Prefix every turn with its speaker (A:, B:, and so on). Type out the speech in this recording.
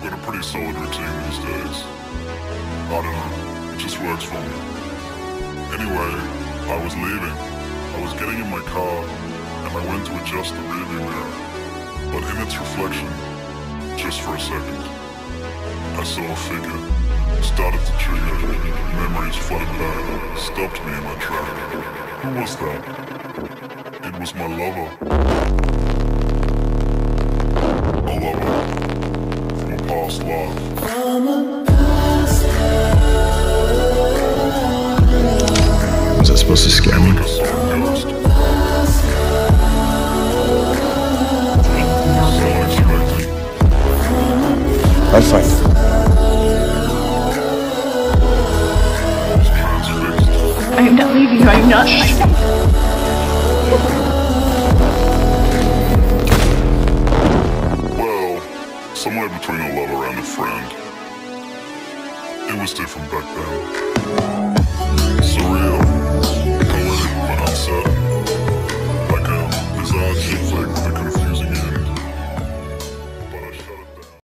A: Got a pretty solid routine these days. I don't know, it just works for me. Anyway, I was leaving. I was getting in my car, and I went to adjust the rearview mirror. But in its reflection, just for a second, I saw a figure. Started to trigger. Memories flooded back. Stopped me in my track. Who was that? It was my lover. A past.
B: Was that supposed to scare me? I'll
A: transfixed.
C: I am not leaving you. I am not.
A: Somewhere between a lover and a friend. It was different back then.